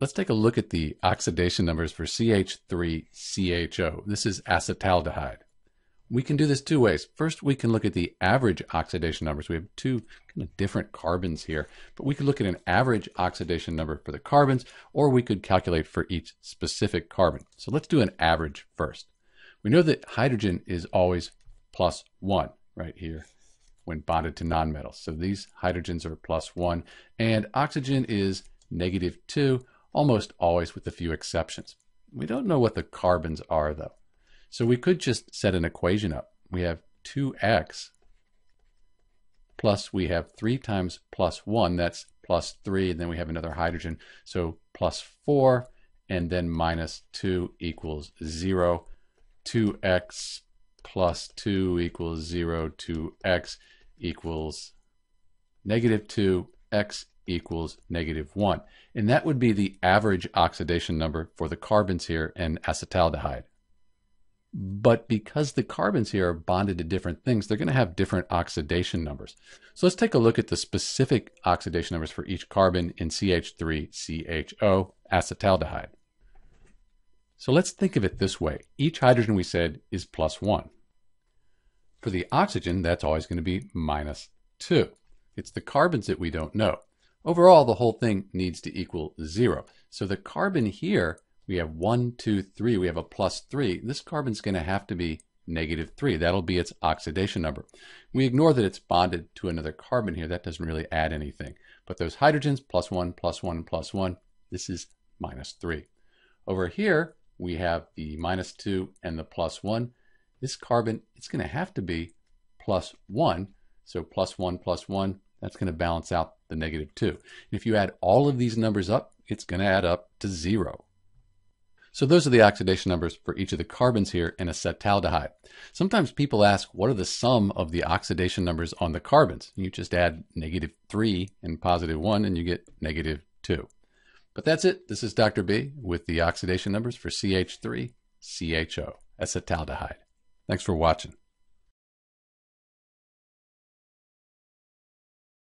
let's take a look at the oxidation numbers for CH3CHO. This is acetaldehyde. We can do this two ways. First, we can look at the average oxidation numbers. We have two kind of different carbons here, but we could look at an average oxidation number for the carbons, or we could calculate for each specific carbon. So let's do an average first. We know that hydrogen is always plus one right here when bonded to nonmetals. So these hydrogens are plus one, and oxygen is negative two, almost always with a few exceptions. We don't know what the carbons are though. So we could just set an equation up. We have 2x plus we have 3 times plus 1, that's plus 3, and then we have another hydrogen. So plus 4, and then minus 2 equals 0. 2x plus 2 equals 0. 2x equals negative 2. x equals negative 1. And that would be the average oxidation number for the carbons here in acetaldehyde. But because the carbons here are bonded to different things, they're going to have different oxidation numbers. So let's take a look at the specific oxidation numbers for each carbon in CH3CHO acetaldehyde. So let's think of it this way. Each hydrogen we said is plus 1. For the oxygen, that's always going to be minus 2. It's the carbons that we don't know. Overall, the whole thing needs to equal 0. So the carbon here we have one, two, three, we have a plus 3. This carbon's going to have to be negative 3. That'll be its oxidation number. We ignore that it's bonded to another carbon here. That doesn't really add anything. But those hydrogens, plus 1, plus 1, plus 1, this is minus 3. Over here, we have the minus 2 and the plus 1. This carbon, it's going to have to be plus 1. So plus 1, plus 1, that's going to balance out the negative 2. if you add all of these numbers up, it's going to add up to 0. So those are the oxidation numbers for each of the carbons here in acetaldehyde. Sometimes people ask, what are the sum of the oxidation numbers on the carbons? You just add negative 3 and positive 1 and you get negative 2. But that's it. This is Dr. B with the oxidation numbers for CH3, CHO, acetaldehyde. Thanks for watching.